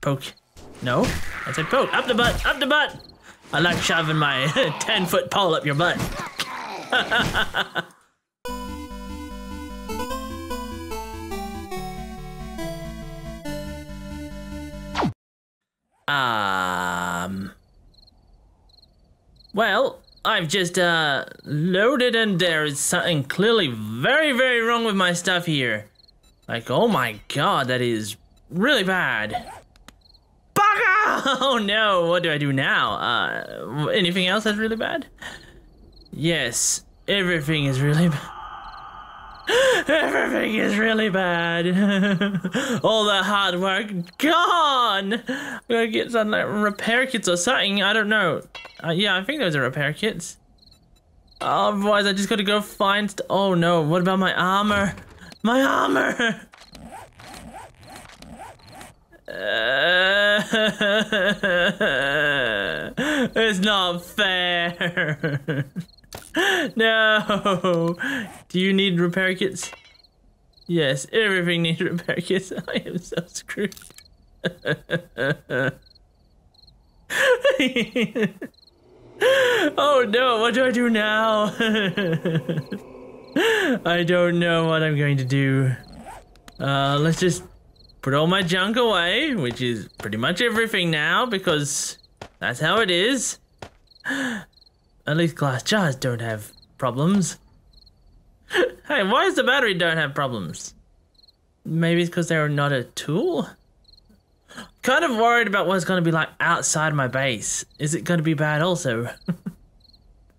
Poke. No, I said poke. Up the butt, up the butt. I like shoving my 10 foot pole up your butt. um. Well, I've just uh loaded and there is something clearly very, very wrong with my stuff here. Like, oh my god, that is really bad. Oh no, what do I do now? Uh, anything else that's really bad? Yes, everything is really bad. Everything is really bad. All the hard work gone. I gotta get some like repair kits or something. I don't know. Uh, yeah, I think those are repair kits. Otherwise, I just gotta go find. oh no! What about my armor? My armor. Uh, it's not fair. no. Do you need repair kits? Yes, everything needs repair kits. I am so screwed. oh no, what do I do now? I don't know what I'm going to do. Uh, let's just put all my junk away, which is pretty much everything now because that's how it is. At least glass jars don't have problems. hey, why does the battery don't have problems? Maybe it's because they're not a tool? Kind of worried about what's going to be like outside my base. Is it going to be bad also?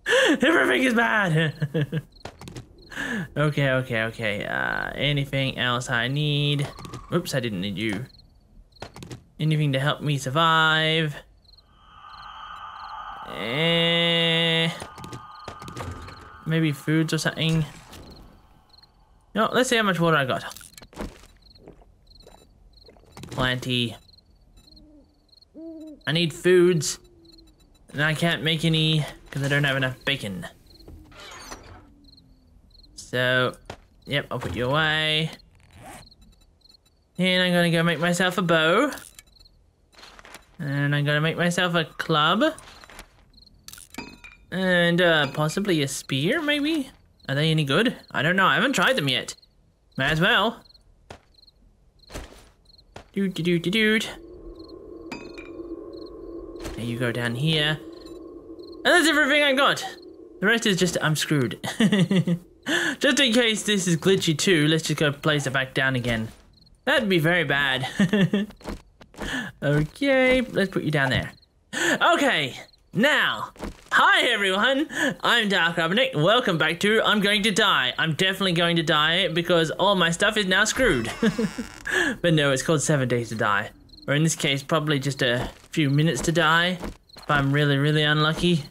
Everything is bad. okay, okay, okay. Uh, anything else I need? Oops, I didn't need you. Anything to help me survive? Eh, maybe foods or something. No, let's see how much water I got. Plenty. I need foods. And I can't make any because I don't have enough bacon. So, yep, I'll put you away. And I'm gonna go make myself a bow. And I'm gonna make myself a club. And uh, possibly a spear, maybe? Are they any good? I don't know. I haven't tried them yet. Might as well. Doot doot doot doot. Now you go down here. And that's everything I got. The rest is just I'm screwed. just in case this is glitchy too, let's just go place it back down again. That'd be very bad. okay, let's put you down there. Okay, now, hi everyone, I'm DarkRubberNeck. Welcome back to I'm Going to Die. I'm definitely going to die because all my stuff is now screwed. but no, it's called Seven Days to Die. Or in this case, probably just a few minutes to die. If I'm really, really unlucky.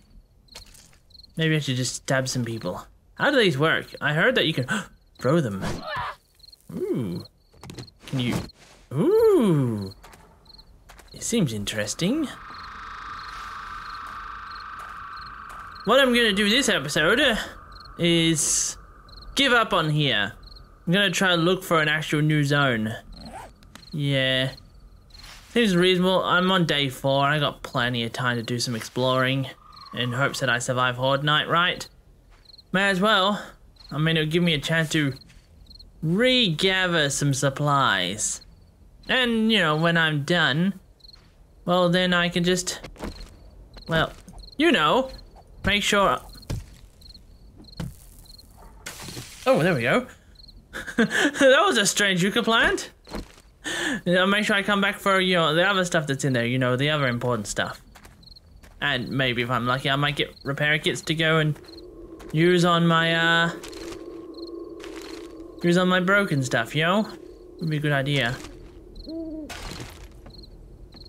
Maybe I should just stab some people. How do these work? I heard that you can throw them. Ooh. Can you... Ooh. It seems interesting. What I'm gonna do this episode is give up on here. I'm gonna try to look for an actual new zone. Yeah. Seems reasonable. I'm on day four. I got plenty of time to do some exploring in hopes that I survive Horde Night, right? May as well. I mean, it'll give me a chance to regather some supplies. And, you know, when I'm done, well, then I can just, well, you know, make sure. Oh, there we go. that was a strange yucca plant. I'll make sure I come back for, you know, the other stuff that's in there, you know, the other important stuff. And maybe if I'm lucky, I might get repair kits to go and use on my, uh, use on my broken stuff, yo. Would be a good idea.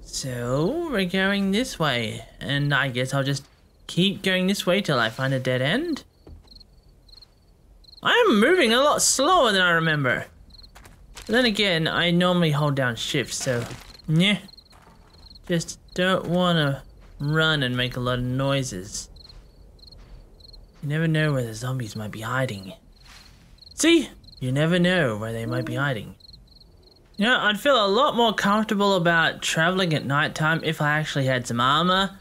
So, we're going this way, and I guess I'll just keep going this way till I find a dead end. I'm moving a lot slower than I remember. But then again, I normally hold down shift, so yeah. Just don't want to run and make a lot of noises. You never know where the zombies might be hiding. See? You never know where they might be hiding. You know, I'd feel a lot more comfortable about traveling at nighttime if I actually had some armor.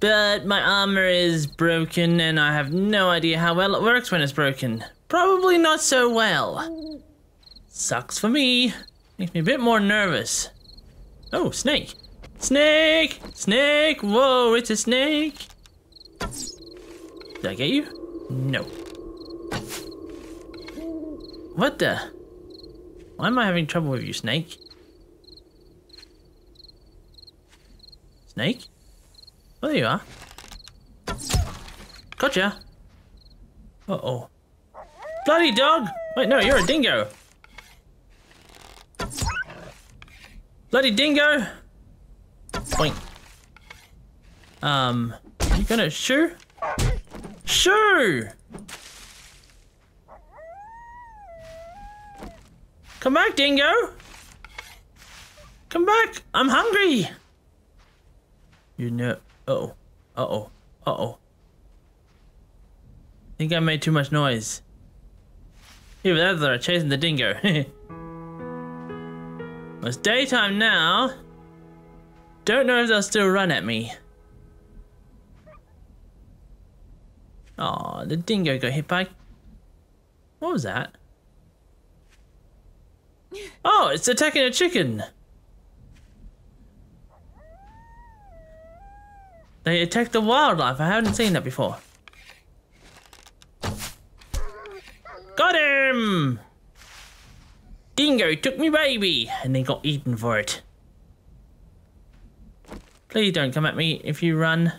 But my armor is broken and I have no idea how well it works when it's broken. Probably not so well. Sucks for me. Makes me a bit more nervous. Oh, snake. Snake! Snake! Whoa, it's a snake! Did I get you? No. What the? Why am I having trouble with you, snake? Snake? Oh, there you are. Gotcha. Uh-oh. Bloody dog! Wait, no, you're a dingo. Bloody dingo! Boink. Um, you gonna shoo? Shoo! Come back, dingo! Come back! I'm hungry! You know. Uh oh. Uh oh. Uh oh. I think I made too much noise. Either that or they're chasing the dingo. it's daytime now. Don't know if they'll still run at me. Oh, the dingo got hit by. What was that? Oh, it's attacking a chicken. They attack the wildlife. I haven't seen that before. Got him! Dingo took me baby, and they got eaten for it. Please don't come at me if you run.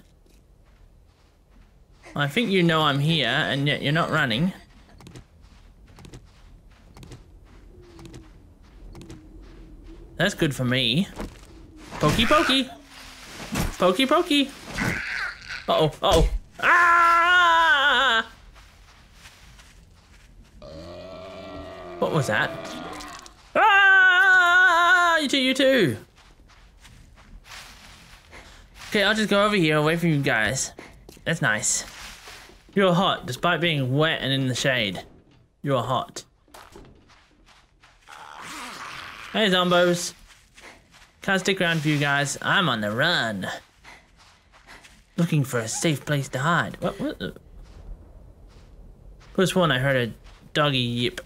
I think you know I'm here, and yet you're not running. That's good for me. Pokey pokey. Pokey pokey. Uh oh, uh oh. Ah! What was that? Ah! You too, you too. Okay, I'll just go over here away from you guys. That's nice. You're hot, despite being wet and in the shade. You're hot. Hey, Zombos. Can't stick around for you guys. I'm on the run. Looking for a safe place to hide. What? what? First one, I heard a doggy yip.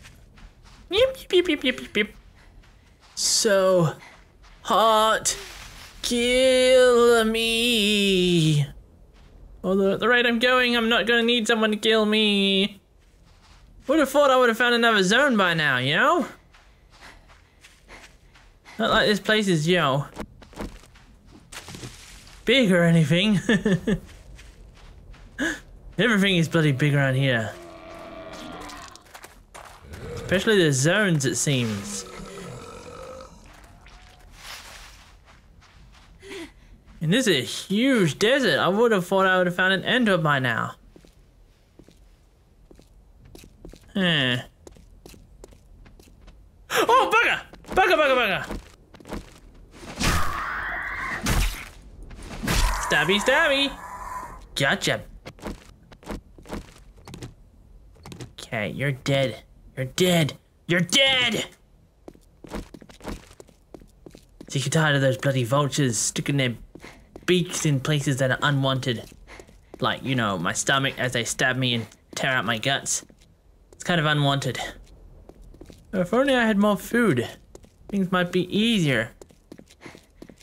Yip, yip, yip, yip, yip, yip. So hot. Kill me. Although at the rate I'm going, I'm not gonna need someone to kill me. Would have thought I would have found another zone by now, you know? Not like this place is, you know, big or anything. Everything is bloody big around here. Especially the zones, it seems. And this is a huge desert. I would have thought I would have found an ender by now. Huh. Oh, bugger! Bugger, bugger, bugger! Stabby, stabby. Gotcha. Okay, you're dead. You're dead. You're dead! Sick and tired of those bloody vultures sticking their beaks in places that are unwanted. Like, you know, my stomach as they stab me and tear out my guts. It's kind of unwanted. If only I had more food, things might be easier.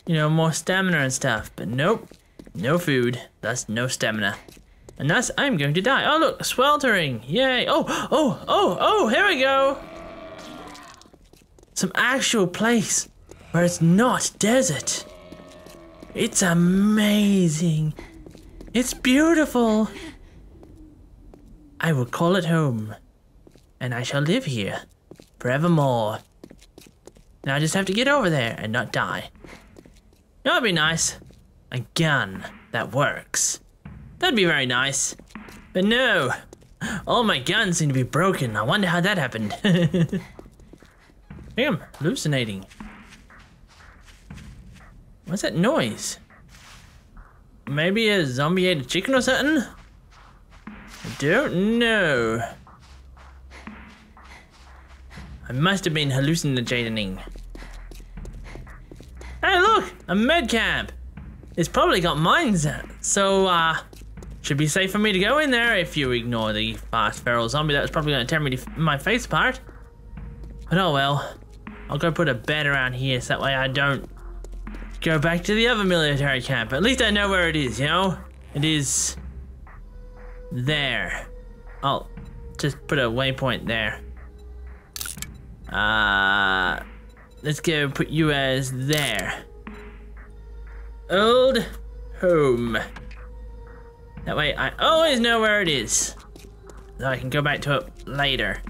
You know, more stamina and stuff, but nope. No food, thus no stamina. And thus I'm going to die. Oh look, sweltering, yay. Oh, oh, oh, oh, here we go. Some actual place where it's not desert. It's amazing. It's beautiful. I will call it home. And I shall live here forevermore. Now I just have to get over there and not die. That would be nice. A gun that works. That'd be very nice. But no, all my guns seem to be broken. I wonder how that happened. Damn, hallucinating. What's that noise? Maybe a zombie ate a chicken or something? I don't know. I must have been hallucinating. Hey look! A med camp. It's probably got mines, so uh, should be safe for me to go in there if you ignore the fast feral zombie that was probably to tear me my face apart. But oh well, I'll go put a bed around here so that way I don't go back to the other military camp. At least I know where it is, you know? It is there. I'll just put a waypoint there. Uh, let's go put you as there. Old home. That way I always know where it is. So I can go back to it later.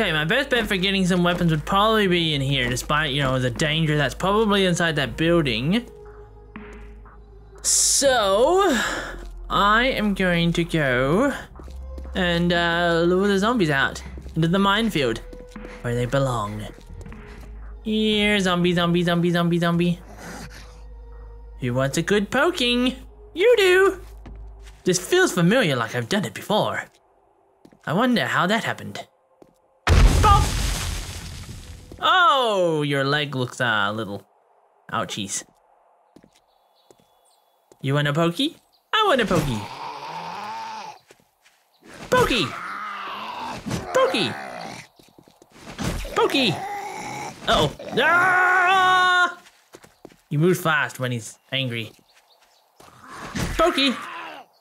Okay, my best bet for getting some weapons would probably be in here, despite, you know, the danger that's probably inside that building. So, I am going to go and uh, lure the zombies out into the minefield where they belong. Here, zombie, zombie, zombie, zombie, zombie. Who wants a good poking? You do! This feels familiar like I've done it before. I wonder how that happened. Oh, your leg looks uh, a little ouchies. You want a pokey? I want a pokey. Pokey! Pokey! Pokey! Uh oh. Ah! He moves fast when he's angry. Pokey!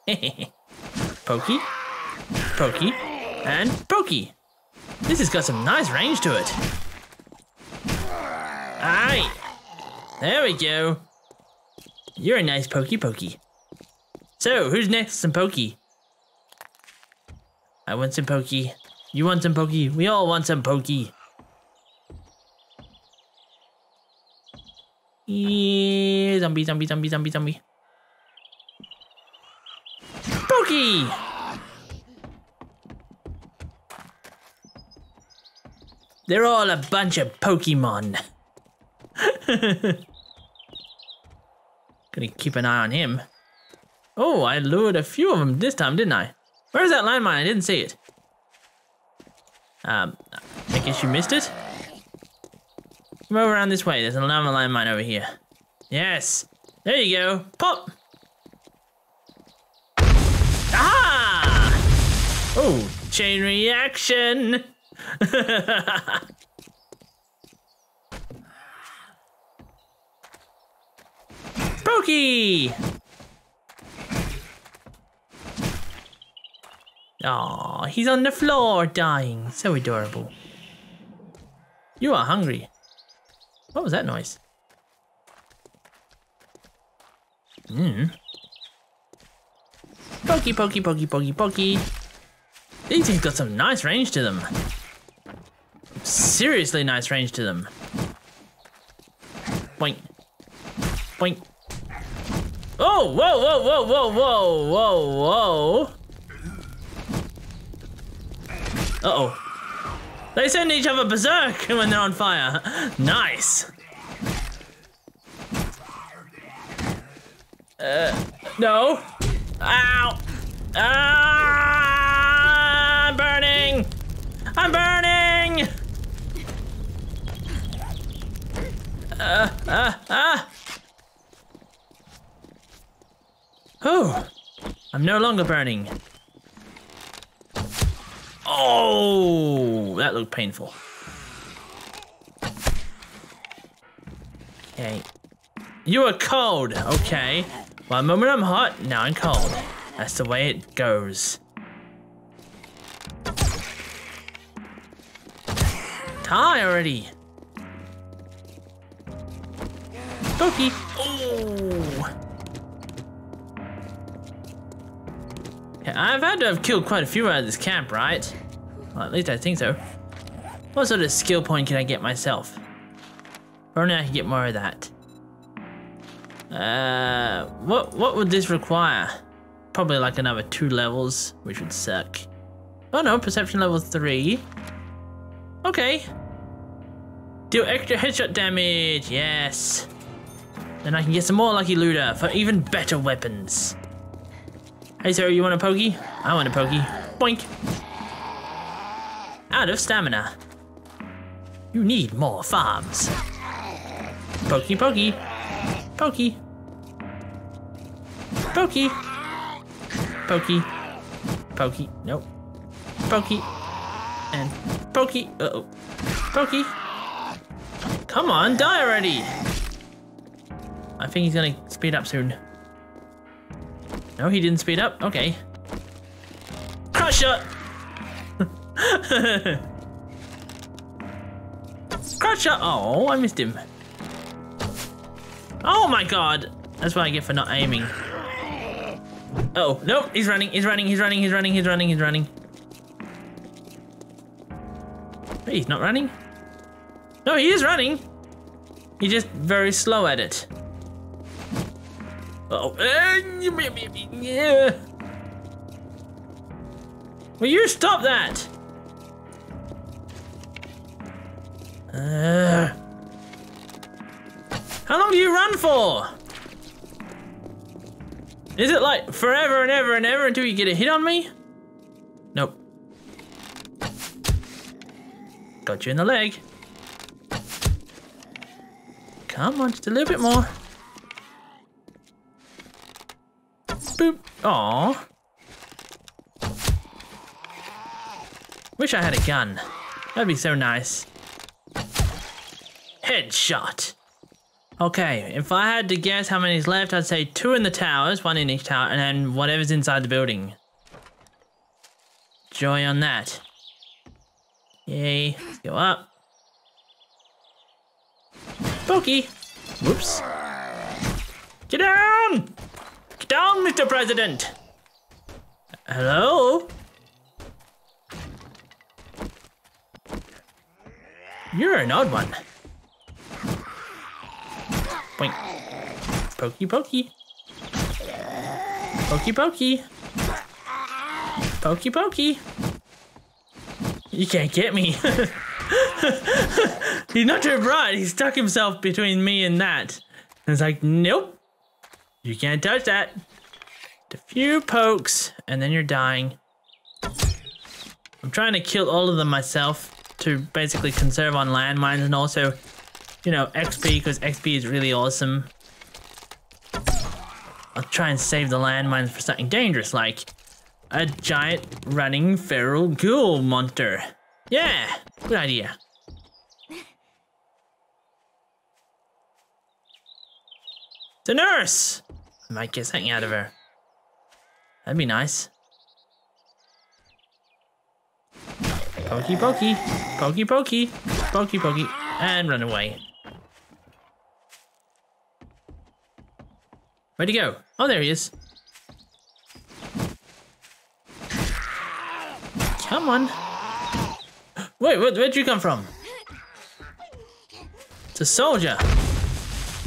Pokey, Pokey, and Pokey. This has got some nice range to it. Alright. There we go. You're a nice Pokey Pokey. So, who's next some Pokey? I want some Pokey. You want some Pokey? We all want some Pokey. Yeah, zombie, zombie, zombie, zombie, zombie. Pokey! They're all a bunch of Pokemon. Gonna keep an eye on him. Oh, I lured a few of them this time, didn't I? Where's that landmine? I didn't see it. Um, I guess you missed it? Come over around this way. There's another landmine over here. Yes. There you go. Pop! Oh, chain reaction. Pokey! Aw, he's on the floor dying. So adorable. You are hungry. What was that noise? Mmm. Pokey, pokey, pokey, pokey, pokey. These things got some nice range to them. Seriously nice range to them. Boink. Boink. Oh, whoa, whoa, whoa, whoa, whoa, whoa, whoa. Uh-oh. They send each other berserk when they're on fire. Nice. Uh, no. Ow. Ah, I'm burning. I'm burning. Uh, uh, uh. Oh, I'm no longer burning. Oh, that looked painful. Okay. You are cold, okay. One moment I'm hot, now I'm cold. That's the way it goes. Die already. Pokey. Oh. I've had to have killed quite a few out of this camp, right? Well, at least I think so. What sort of skill point can I get myself? Only I can get more of that. Uh, what what would this require? Probably like another two levels, which would suck. Oh no, perception level three. Okay. Do extra headshot damage, yes. Then I can get some more Lucky Looter for even better weapons. Hey sir, you want a pokey? I want a pokey. Boink. Out of stamina. You need more farms. Pokey pokey. Pokey. Pokey. Pokey. Pokey. Nope. Pokey. And Pokey. Uh-oh. Pokey. Come on, die already. I think he's gonna speed up soon. No, he didn't speed up. Okay. Crush shot. Crush shot. Oh, I missed him. Oh my god. That's what I get for not aiming. Oh, nope, he's running, he's running, he's running, he's running, he's running, he's running. Wait, he's not running? No, he is running. He's just very slow at it. Oh. Yeah. Will you stop that? Uh, how long do you run for? Is it like forever and ever and ever until you get a hit on me? Nope. Got you in the leg. Come on, just a little bit more. Aww. Wish I had a gun. That'd be so nice. Headshot. Okay, if I had to guess how many's left, I'd say two in the towers, one in each tower, and then whatever's inside the building. Joy on that. Yay, let's go up. Pokey! Whoops. Get down! Down, Mr. President! Hello? You're an odd one. Boink. Pokey pokey. Pokey pokey. Pokey pokey. You can't get me. He's not too bright. He stuck himself between me and that. And it's like, nope. You can't touch that. A few pokes, and then you're dying. I'm trying to kill all of them myself to basically conserve on landmines and also you know, XP, because XP is really awesome. I'll try and save the landmines for something dangerous, like a giant running feral ghoul monster. Yeah, good idea. The nurse! Might get something out of her. That'd be nice. Pokey pokey, pokey pokey, pokey pokey, and run away. Where'd he go? Oh, there he is. Come on. Wait, where, where'd you come from? It's a soldier.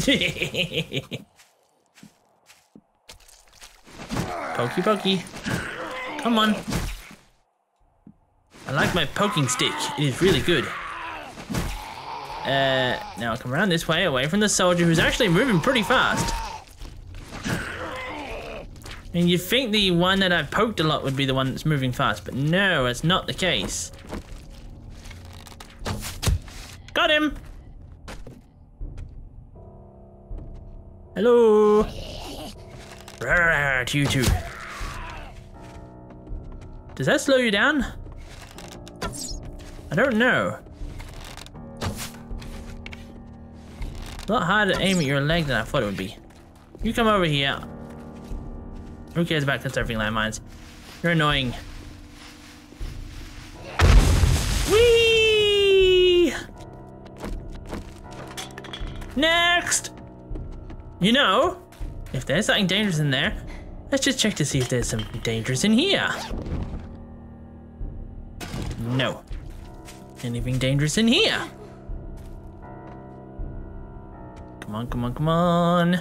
pokey pokey. Come on. I like my poking stick. It is really good. Uh, now I'll come around this way, away from the soldier who's actually moving pretty fast. And you'd think the one that I've poked a lot would be the one that's moving fast, but no, it's not the case. Got him! Hello! To you too. Does that slow you down? I don't know. A lot harder to aim at your leg than I thought it would be. You come over here. Who cares about conserving landmines? You're annoying. Next! You know, if there's something dangerous in there, let's just check to see if there's something dangerous in here. No. Anything dangerous in here? Come on, come on, come on.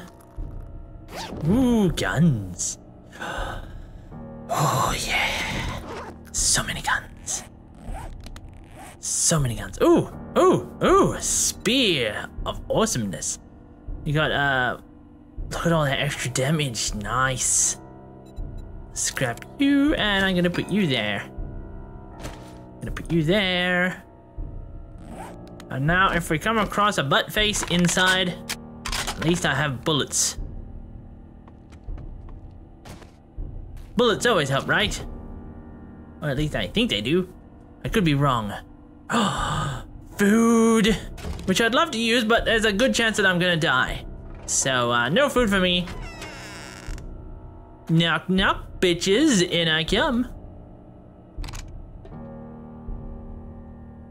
Ooh, guns. Oh, yeah. So many guns. So many guns. Ooh, ooh, ooh, spear of awesomeness. You got, uh, look at all that extra damage. Nice. Scrap you, and I'm gonna put you there. Gonna put you there. And now, if we come across a butt face inside, At least I have bullets. Bullets always help, right? Or at least I think they do. I could be wrong. food! Which I'd love to use, but there's a good chance that I'm gonna die. So, uh, no food for me. Knock knock, bitches, in I come.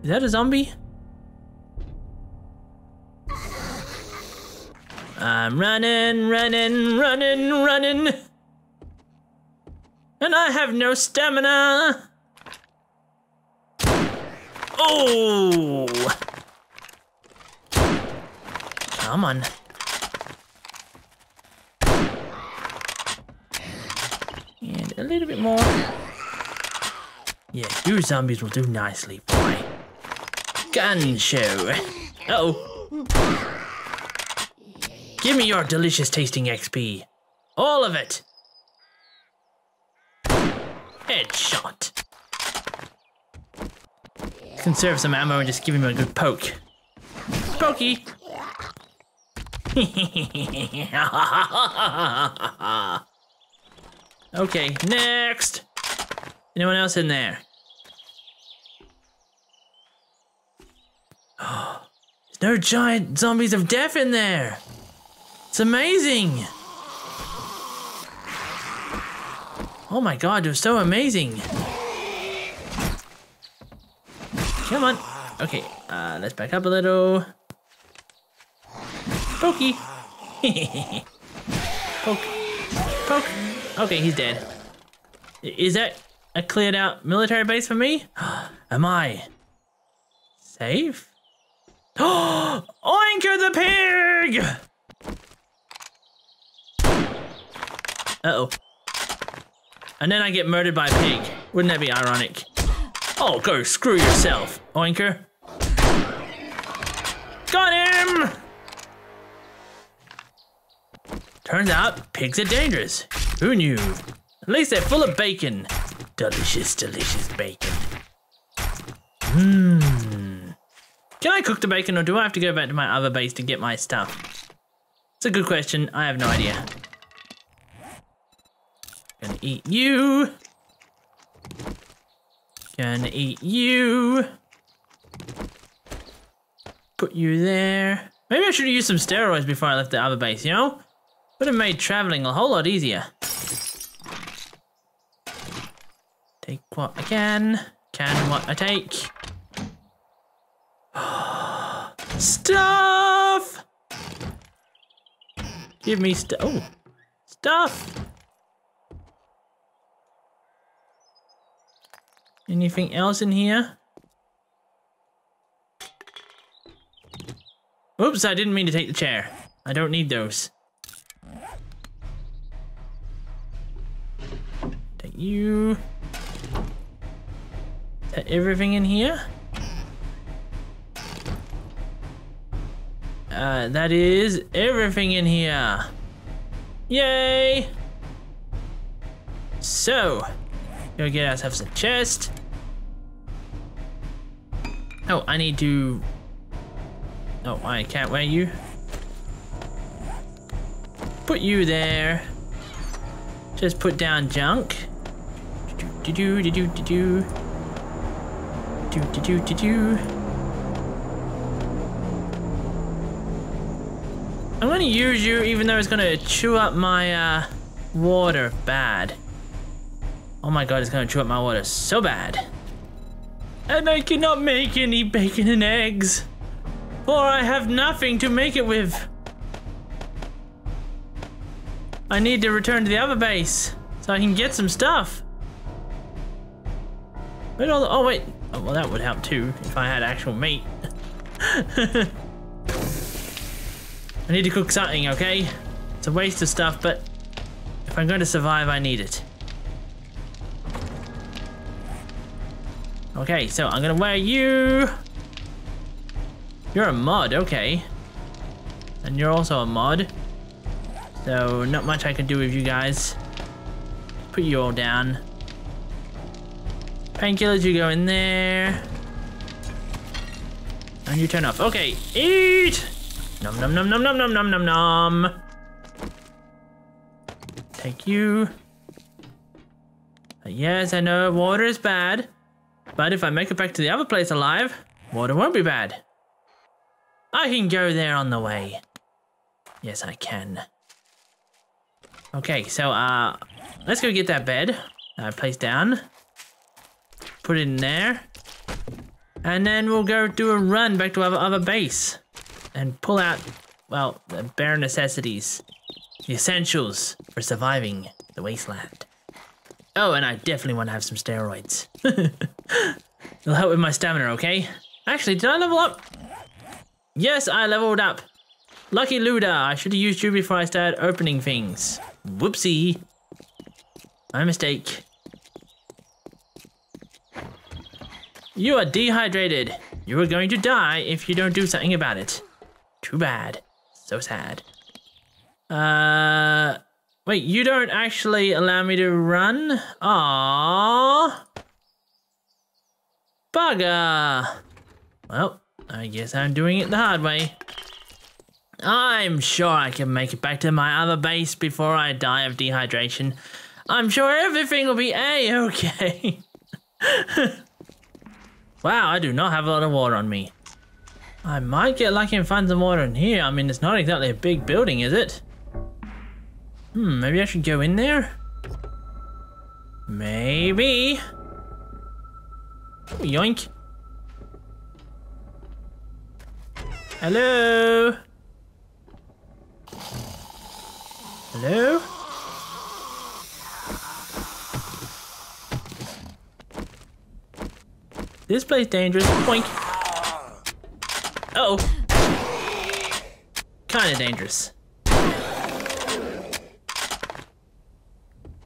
Is that a zombie? I'm running, running, running, running. And I have no stamina. Oh! Come on. And a little bit more. Yeah, you zombies will do nicely, boy. Gun show. Uh oh. Give me your delicious tasting XP. All of it. Headshot. Conserve some ammo and just give him a good poke. Pokey. okay, next. Anyone else in there? There's no giant zombies of death in there. It's amazing! Oh my god, it was so amazing! Come on! Okay, uh, let's back up a little. Pokey! Poke. Poke. Okay, he's dead. Is that a cleared out military base for me? Am I safe? Oh, Oinker the pig! Uh-oh. And then I get murdered by a pig. Wouldn't that be ironic? Oh, go screw yourself, oinker. Got him! Turns out, pigs are dangerous. Who knew? At least they're full of bacon. Delicious, delicious bacon. Mmm. Can I cook the bacon or do I have to go back to my other base to get my stuff? It's a good question. I have no idea. Gonna eat you. Gonna eat you. Put you there. Maybe I should have used some steroids before I left the other base, you know? Would have made traveling a whole lot easier. Take what I can. Can what I take. Stuff! Give me stuff. Oh, stuff! Anything else in here? Oops, I didn't mean to take the chair. I don't need those. You. Everything in here? Uh, that is everything in here. Yay! So, go get ourselves a chest. Oh, I need to... Oh, I can't wear you. Put you there. Just put down junk. Do do do do do do. Do do do do do. I'm gonna use you even though it's gonna chew up my uh, water bad. Oh my god, it's gonna chew up my water so bad and I cannot make any bacon and eggs, for I have nothing to make it with. I need to return to the other base so I can get some stuff. All the, oh wait, oh, well that would help too if I had actual meat. I need to cook something, okay? It's a waste of stuff, but if I'm going to survive, I need it. Okay, so I'm gonna wear you. You're a mod, okay. And you're also a mod. So not much I can do with you guys. Put you all down. Painkillers, you go in there. And you turn off. Okay, eat! Nom nom nom nom nom nom nom nom nom. Take you. Yes, I know water is bad, but if I make it back to the other place alive, water won't be bad. I can go there on the way. Yes, I can. Okay, so uh, let's go get that bed. Uh, place down. Put it in there. And then we'll go do a run back to our other base. And pull out, well, the bare necessities. The essentials for surviving the wasteland. Oh, and I definitely want to have some steroids. It'll help with my stamina, okay? Actually, did I level up? Yes, I leveled up. Lucky Looter, I should have used you before I started opening things. Whoopsie. My mistake. You are dehydrated. You are going to die if you don't do something about it. Too bad. So sad. Uh, wait, you don't actually allow me to run? Aww. Bugger. Well, I guess I'm doing it the hard way. I'm sure I can make it back to my other base before I die of dehydration. I'm sure everything will be a-okay. wow, I do not have a lot of water on me. I might get lucky and find some water in here. I mean, it's not exactly a big building, is it? Hmm, maybe I should go in there? Maybe. yoink. Hello? Hello? This place dangerous. Boink. Uh oh. Kinda dangerous.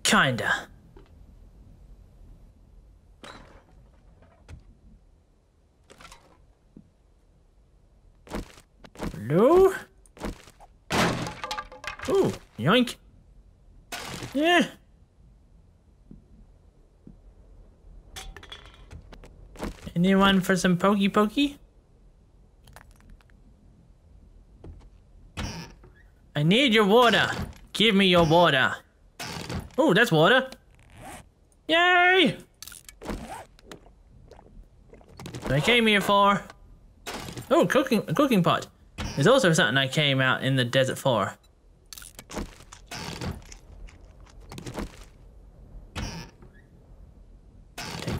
Kinda. Hello? Ooh, yoink. Yeah. Anyone for some pokey pokey? I need your water. Give me your water. Oh, that's water. Yay! I came here for. Oh, cooking a cooking pot. There's also something I came out in the desert for.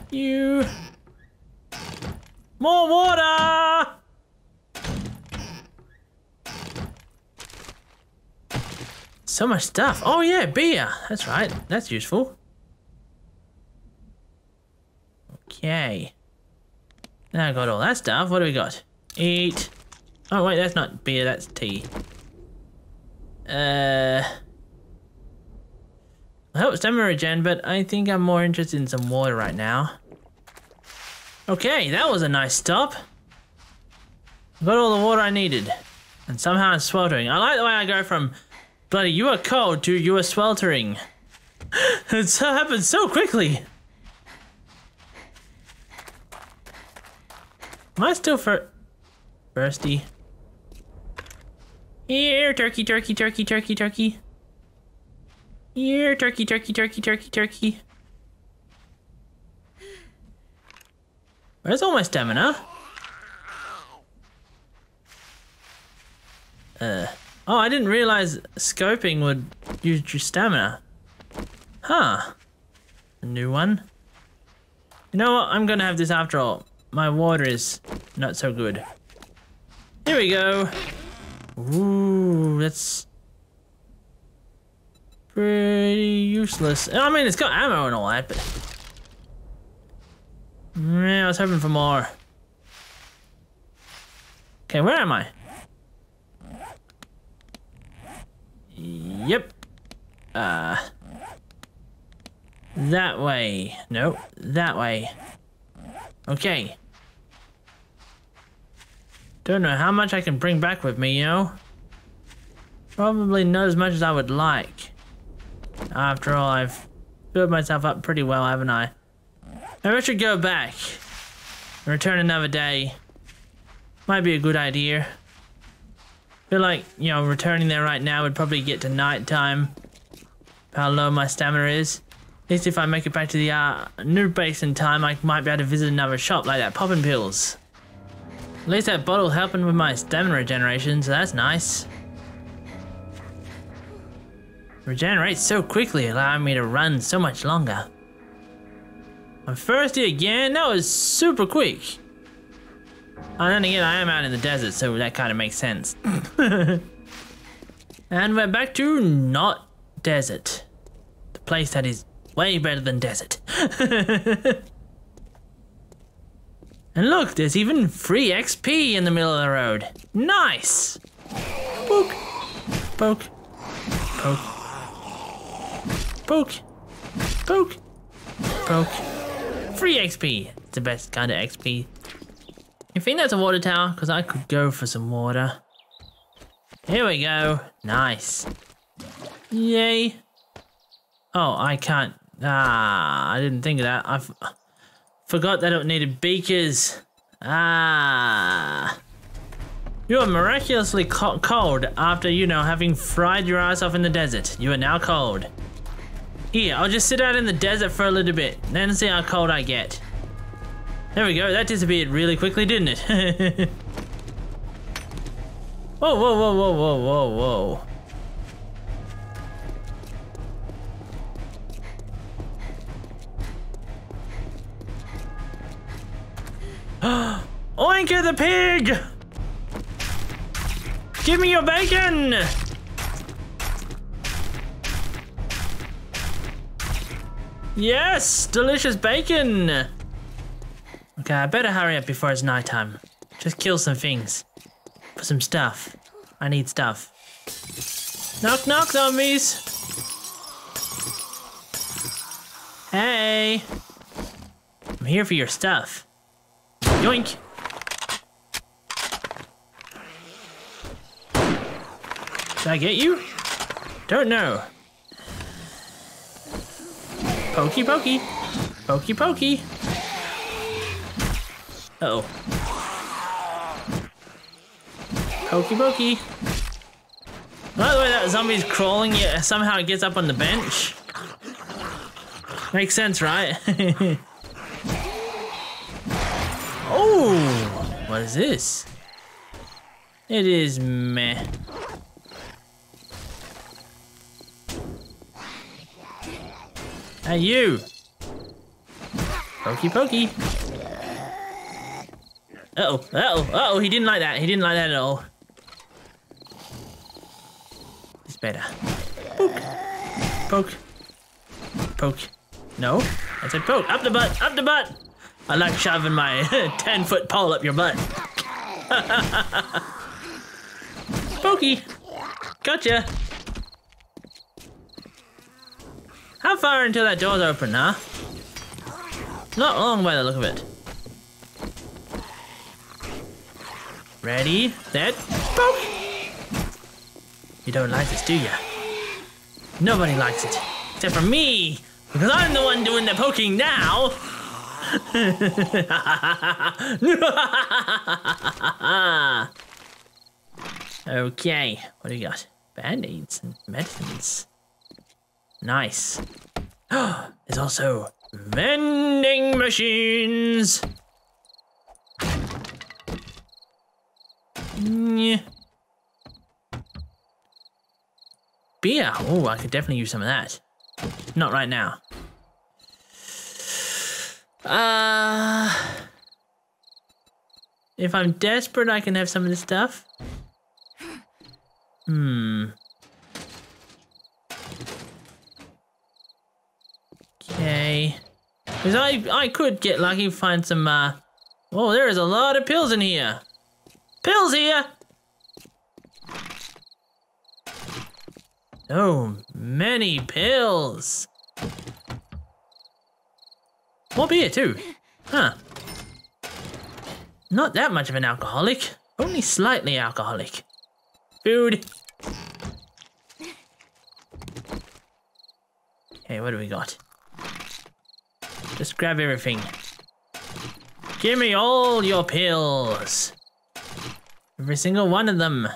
You. More water! So much stuff. Oh yeah, beer. That's right. That's useful. Okay. Now I got all that stuff. What do we got? Eat. Oh wait, that's not beer, that's tea. Uh... I hope stamina regen, but I think I'm more interested in some water right now. Okay, that was a nice stop. Got all the water I needed. And somehow I'm sweltering. I like the way I go from bloody you are cold to you are sweltering. it happened so quickly. Am I still for thirsty? Here, turkey, turkey, turkey, turkey, turkey. Here, turkey, turkey, turkey, turkey, turkey. Where's all my stamina? Uh, oh, I didn't realize scoping would use your stamina. Huh. A new one. You know what? I'm gonna have this after all. My water is not so good. Here we go. Ooh, that's pretty useless. I mean, it's got ammo and all that, but... Yeah, I was hoping for more. Okay, where am I? Yep. Uh... That way. No, that way. Okay. Don't know how much I can bring back with me, you know? Probably not as much as I would like. After all, I've built myself up pretty well, haven't I? Maybe I should go back. And return another day. Might be a good idea. feel like, you know, returning there right now would probably get to night time. How low my stamina is. At least if I make it back to the uh, new base in time, I might be able to visit another shop like that popping pills. At least that bottle helping with my stamina regeneration, so that's nice. Regenerates so quickly, allowing me to run so much longer. I'm thirsty again? That was super quick. And then again, I am out in the desert, so that kind of makes sense. and we're back to not desert. The place that is way better than desert. and look, there's even free XP in the middle of the road. Nice! Poke, poke, poke, poke, poke, poke. Free XP. It's the best kind of XP. You think that's a water tower? Because I could go for some water. Here we go. Nice. Yay. Oh, I can't. Ah, I didn't think of that. I forgot that it needed beakers. Ah. You are miraculously co cold after, you know, having fried your ass off in the desert. You are now cold. Here, I'll just sit out in the desert for a little bit, then see how cold I get. There we go, that disappeared really quickly, didn't it? whoa, whoa, whoa, whoa, whoa, whoa, whoa. Oinker the pig! Give me your bacon! Yes! Delicious bacon! Okay, I better hurry up before it's nighttime. Just kill some things. For some stuff. I need stuff. Knock knock zombies! Hey! I'm here for your stuff. Yoink! Did I get you? Don't know. Pokey pokey. Pokey pokey. Uh oh. Pokey pokey. By the way, that zombie's crawling, yet somehow it gets up on the bench. Makes sense, right? oh! What is this? It is meh. Hey, you! Pokey pokey. Uh-oh, uh-oh, uh-oh, he didn't like that. He didn't like that at all. It's better. Poke. Poke. Poke. No, I said poke. Up the butt, up the butt! I like shoving my 10-foot pole up your butt. Pokey. Gotcha. How far until that door's open, huh? Not long by the look of it. Ready, set, poke! You don't like this, do ya? Nobody likes it, except for me, because I'm the one doing the poking now! okay, what do you got? Band-aids and medicines. Nice. There's also vending machines. Yeah. Beer. Oh, I could definitely use some of that. Not right now. Uh, if I'm desperate, I can have some of this stuff. Hmm. Okay. Because I, I could get lucky find some, uh... Oh, there is a lot of pills in here. Pills here! Oh, many pills. More beer too. Huh. Not that much of an alcoholic. Only slightly alcoholic. Food. Okay, what do we got? Just grab everything. Give me all your pills. Every single one of them.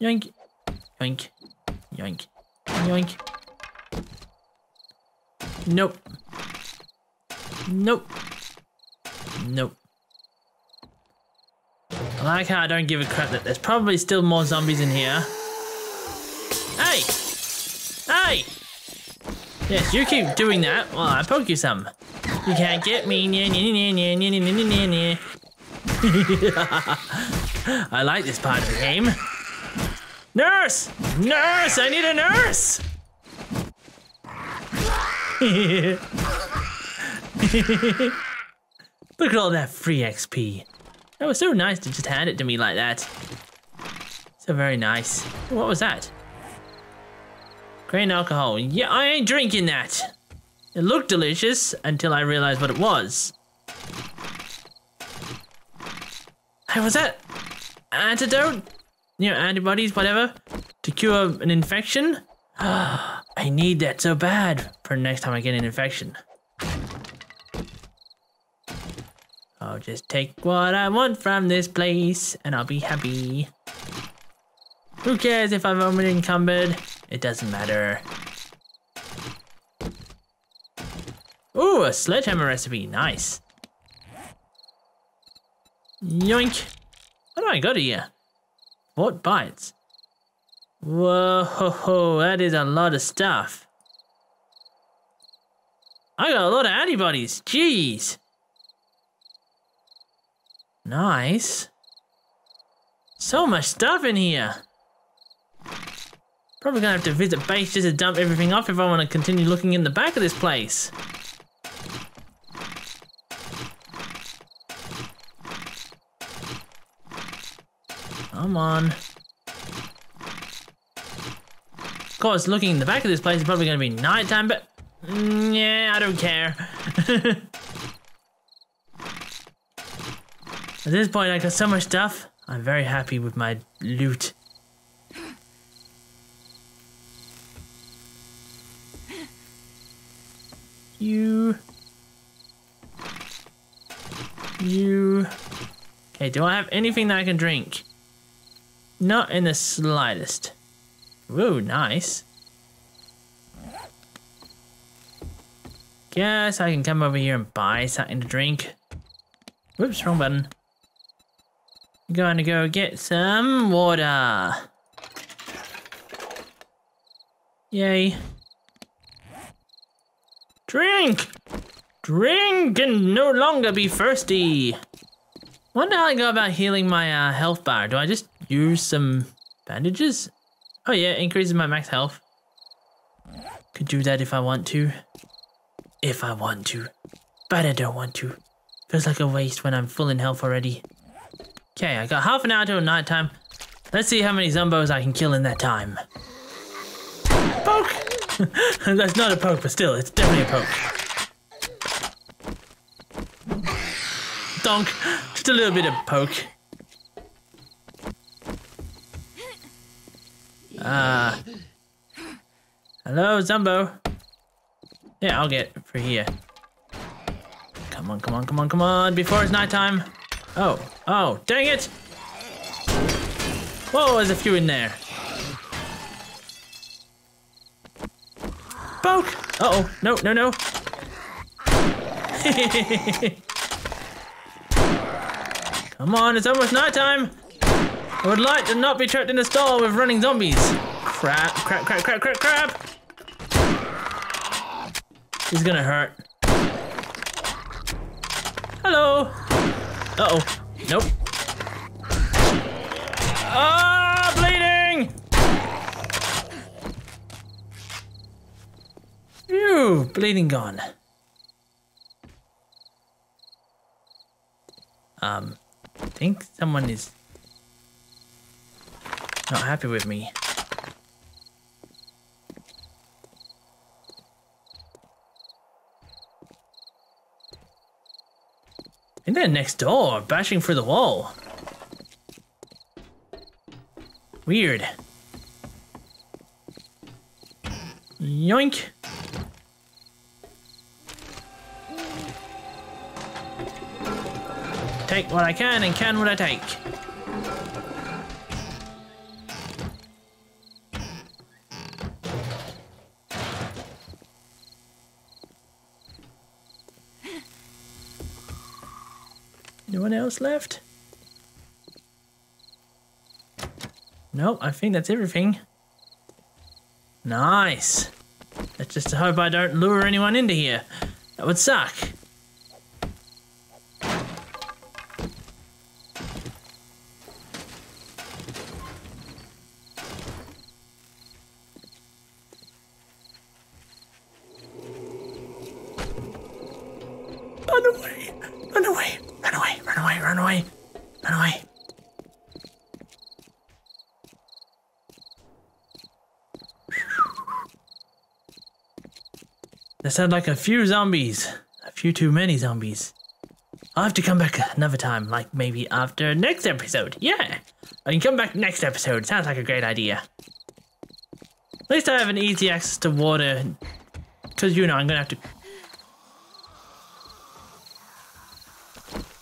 Yoink. Yoink. Yoink. Yoink. Nope. Nope. Nope. I like how I don't give a crap that there's probably still more zombies in here. Hey! Hey! Yes, you keep doing that while I poke you some. You can't get me. I like this part of the game. Nurse! Nurse! I need a nurse! Look at all that free XP. That was so nice to just hand it to me like that. So very nice. What was that? Grain alcohol. Yeah, I ain't drinking that. It looked delicious until I realized what it was. Hey, was that antidote? You know, antibodies, whatever, to cure an infection? I need that so bad for next time I get an infection. I'll just take what I want from this place and I'll be happy. Who cares if I'm unencumbered? It doesn't matter. Ooh, a sledgehammer recipe. Nice. Yoink. What do I got here? What bites? Whoa, ho, ho, that is a lot of stuff. I got a lot of antibodies. Jeez. Nice. So much stuff in here. Probably gonna have to visit base just to dump everything off if I want to continue looking in the back of this place. Come on. Of course, looking in the back of this place is probably to be nighttime, but mm, yeah, I don't care. At this point, I got so much stuff. I'm very happy with my loot. You. You. Okay, do I have anything that I can drink? Not in the slightest. Ooh, nice. Guess I can come over here and buy something to drink. Whoops, wrong button. I'm Gonna go get some water. Yay. Drink! Drink and no longer be thirsty. Wonder how I go about healing my uh, health bar. Do I just use some bandages? Oh yeah, increases my max health. Could do that if I want to. If I want to. But I don't want to. Feels like a waste when I'm full in health already. Okay, I got half an hour till nighttime. Let's see how many zombos I can kill in that time. Poke! That's not a poke, but still, it's definitely a poke. Donk! Just a little bit of poke. Ah. Uh, hello, Zumbo. Yeah, I'll get for here. Come on, come on, come on, come on, before it's nighttime. Oh, oh, dang it! Whoa, there's a few in there. Poke! Uh oh, no, no, no. Come on, it's almost night time. I would like to not be trapped in a stall with running zombies. Crap, crap, crap, crap, crap, crap. This is gonna hurt. Hello. Uh-oh. Nope. Ah, bleeding! Phew, bleeding gone. Um, I think someone is not happy with me. think they're next door, bashing through the wall. Weird. Yoink. take what I can and can what I take. Anyone else left? Nope, I think that's everything. Nice. Let's just hope I don't lure anyone into here. That would suck. That sounds like a few zombies. A few too many zombies. I'll have to come back another time, like maybe after next episode. Yeah! I can come back next episode. Sounds like a great idea. At least I have an easy access to water. Because, you know, I'm gonna have to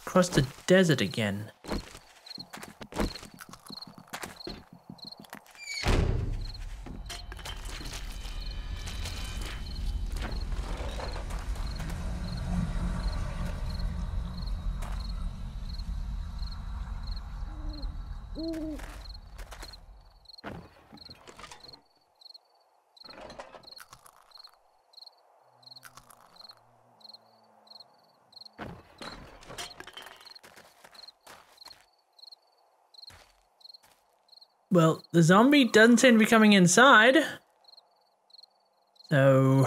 cross the desert again. Well, the zombie doesn't seem to be coming inside. So.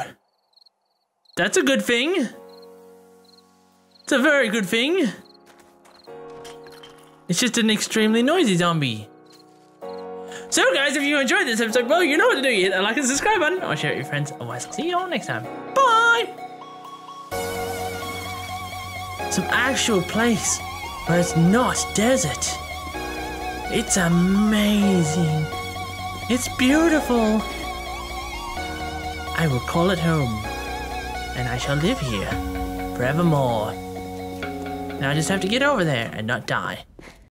That's a good thing. It's a very good thing. It's just an extremely noisy zombie. So, guys, if you enjoyed this episode, well, you know what to do. Hit that like and subscribe button, or share it with your friends. Otherwise, I'll see you all next time. Bye! Some actual place where it's not desert. It's amazing. It's beautiful. I will call it home. And I shall live here forevermore. Now I just have to get over there and not die.